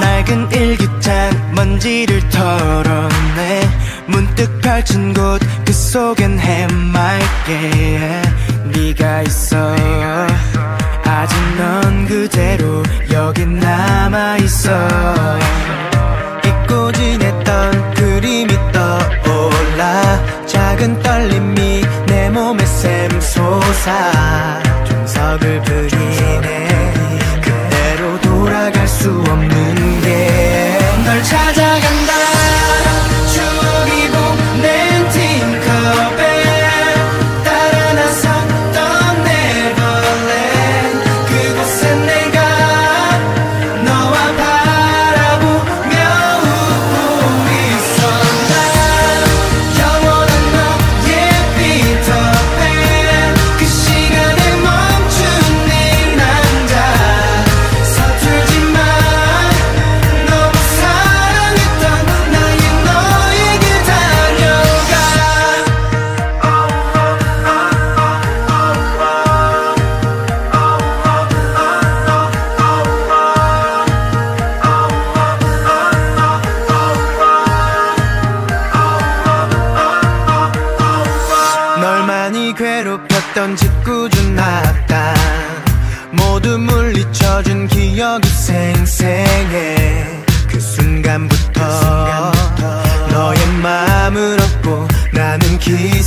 낡은 일기장 먼지를 털어내 문득 펼친 곳 그 속엔 해맑게 네가 있어 여기 남아있어. 잊고 지냈던 그림이 떠올라. 작은 떨림이 내 몸에 샘솟아. 종석을 부리네. 그대로 돌아갈 수 없는 게. 널 찾아간 괴롭혔던 짓궂은 악당 모두 물리쳐준 기억이 생생해. 그 순간부터, 너의 마음을 얻고 나는 맘을